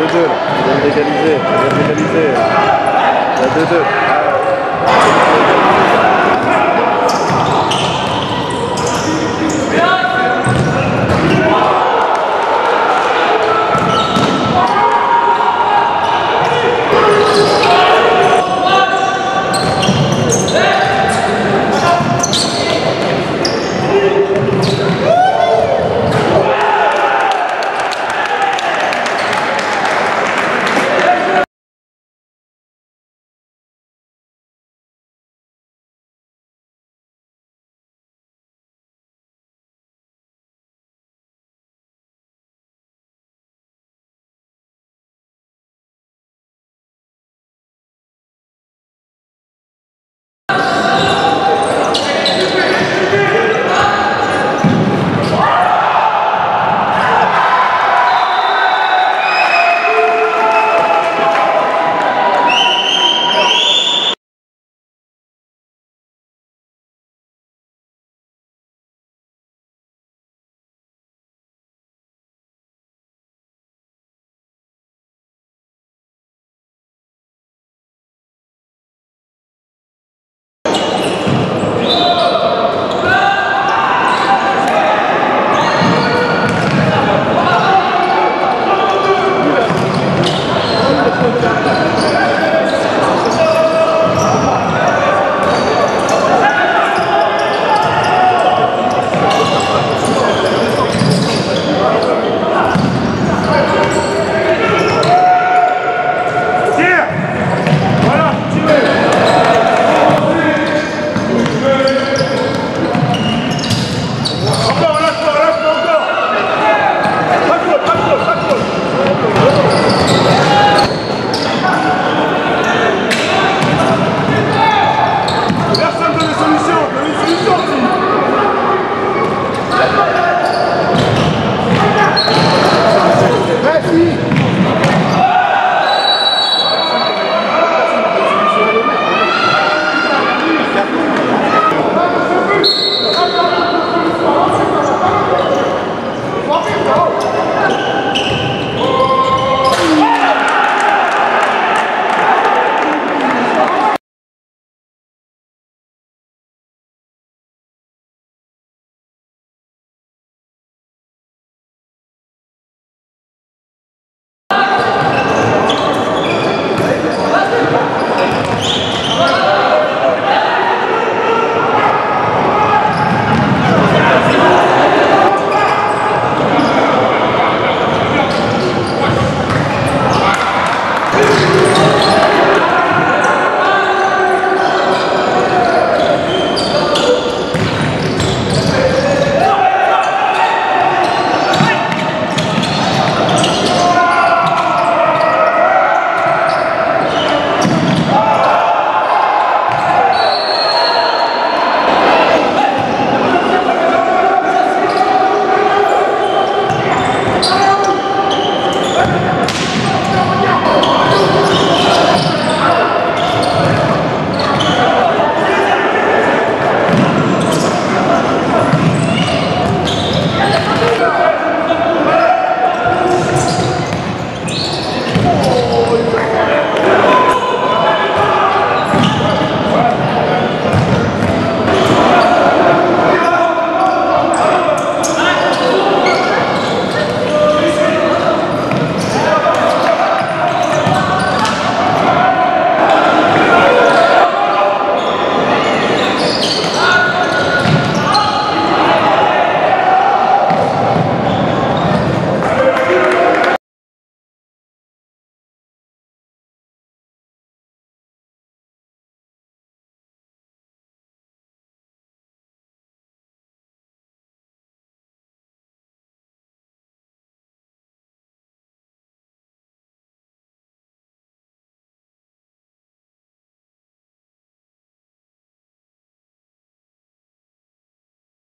2-2 là. Il vient d'égaliser. Il vient d'égaliser. Il y a 2-2.